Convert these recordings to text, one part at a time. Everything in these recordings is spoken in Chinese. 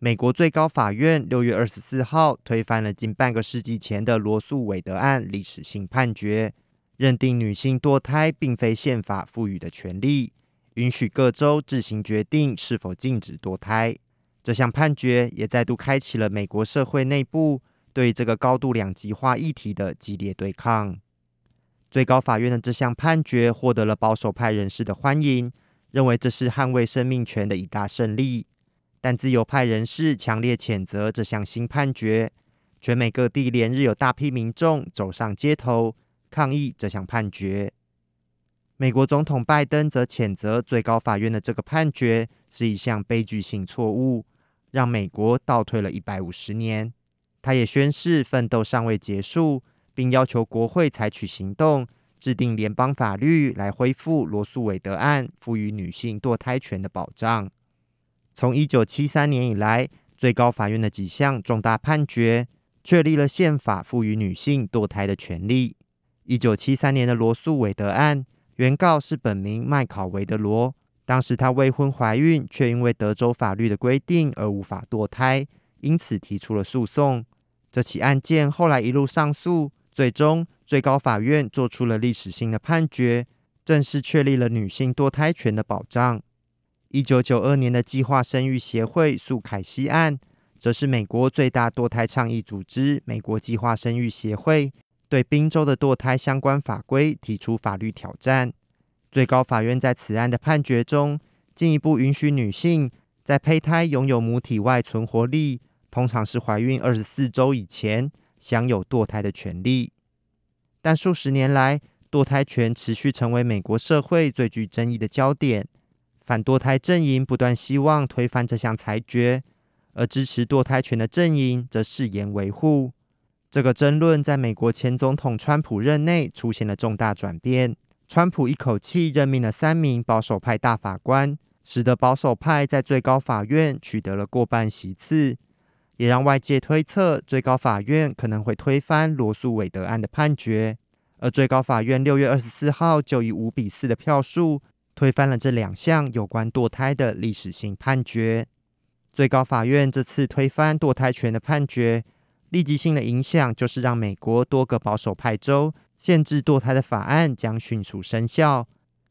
美国最高法院六月二十四号推翻了近半个世纪前的罗素韦德案历史性判决，认定女性堕胎并非宪法赋予的权利，允许各州自行决定是否禁止堕胎。这项判决也再度开启了美国社会内部对这个高度两极化议题的激烈对抗。最高法院的这项判决获得了保守派人士的欢迎，认为这是捍卫生命权的一大胜利。但自由派人士强烈谴责这项新判决，全美各地连日有大批民众走上街头抗议这项判决。美国总统拜登则谴责最高法院的这个判决是一项悲剧性错误，让美国倒退了一百五十年。他也宣誓奋斗尚未结束，并要求国会采取行动，制定联邦法律来恢复罗素韦德案赋予女性堕胎权的保障。从一九七三年以来，最高法院的几项重大判决确立了宪法赋予女性堕胎的权利。一九七三年的罗素韦德案，原告是本名麦考维德罗，当时她未婚怀孕，却因为德州法律的规定而无法堕胎，因此提出了诉讼。这起案件后来一路上诉，最终最高法院做出了历史性的判决，正式确立了女性堕胎权的保障。一九九二年的计划生育协会诉凯西案，则是美国最大堕胎倡议组织——美国计划生育协会，对宾州的堕胎相关法规提出法律挑战。最高法院在此案的判决中，进一步允许女性在胚胎拥有母体外存活力，通常是怀孕二十四周以前，享有堕胎的权利。但数十年来，堕胎权持续成为美国社会最具争议的焦点。反堕胎阵营不断希望推翻这项裁决，而支持堕胎权的阵营则誓言维护。这个争论在美国前总统川普任内出现了重大转变。川普一口气任命了三名保守派大法官，使得保守派在最高法院取得了过半席次，也让外界推测最高法院可能会推翻罗素韦德案的判决。而最高法院六月二十四号就以五比四的票数。推翻了这两项有关堕胎的历史性判决。最高法院这次推翻堕胎权的判决，立即性的影响就是让美国多个保守派州限制堕胎的法案将迅速生效。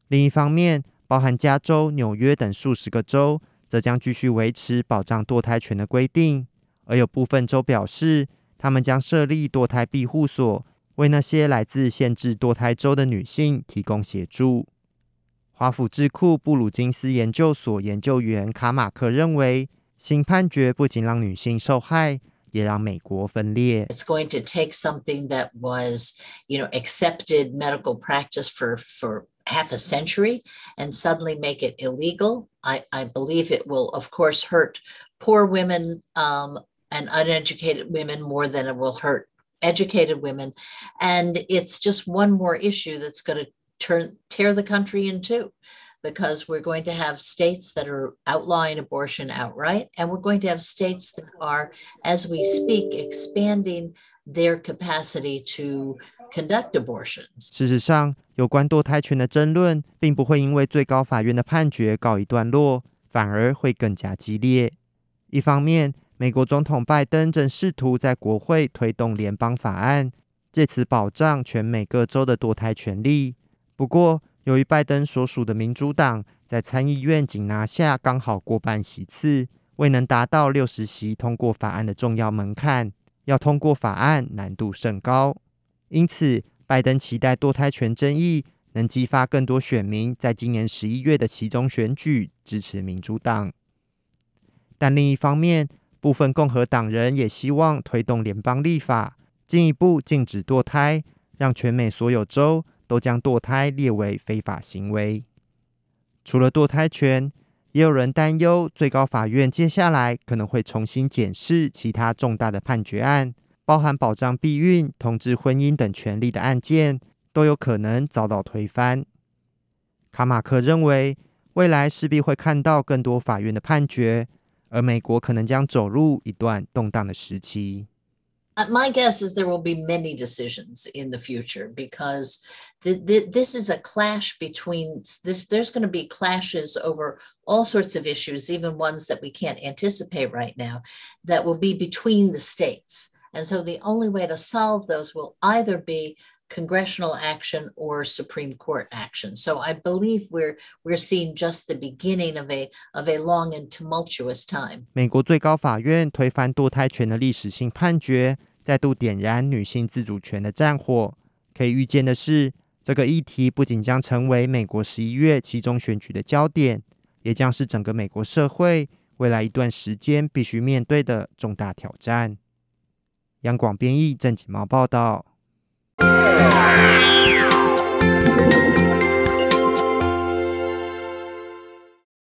另一方面，包含加州、纽约等数十个州，则将继续维持保障堕胎权的规定。而有部分州表示，他们将设立堕胎庇护所，为那些来自限制堕胎州的女性提供协助。华府智库布鲁金斯研究所研究员卡马克认为，新判决不仅让女性受害，也让美国分裂。It's going to take something that was, you know, accepted medical practice for for half a century and suddenly make it illegal. I, I believe it will, of course, hurt poor women um, and uneducated women more than it will hurt educated women. And it's just one more issue that's going to turn tear the country in two because we're going to have states that are outlawing abortion outright and we're going to have states that are as we speak expanding their capacity to conduct abortions 事实上有关堕胎权的争论并不会因为最高法院的判决告一段落反而会更加激烈一方面美国总统拜登正试图在国会推动联邦法案借此保障全美各州的堕胎权利不过，由于拜登所属的民主党在参议院仅拿下刚好过半席次，未能达到六十席通过法案的重要门槛，要通过法案难度甚高。因此，拜登期待堕胎权争议能激发更多选民在今年十一月的其中选举支持民主党。但另一方面，部分共和党人也希望推动联邦立法，进一步禁止堕胎，让全美所有州。都将堕胎列为非法行为。除了堕胎权，也有人担忧最高法院接下来可能会重新检视其他重大的判决案，包含保障避孕、同志婚姻等权利的案件，都有可能遭到推翻。卡马克认为，未来势必会看到更多法院的判决，而美国可能将走入一段动荡的时期。Uh, my guess is there will be many decisions in the future because th- th- this is a clash between this. There's going to be clashes over all sorts of issues, even ones that we can't anticipate right now, that will be between the states. And so the only way to solve those will either be congressional action or Supreme Court action. So I believe we're we're seeing just the beginning of a of a long and tumultuous time. 美国最高法院推翻堕胎权的历史性判决，再度点燃女性自主权的战火。可以预见的是，这个议题不仅将成为美国十一月期中选举的焦点，也将是整个美国社会未来一段时间必须面对的重大挑战。央广编译郑锦毛报道。Bye.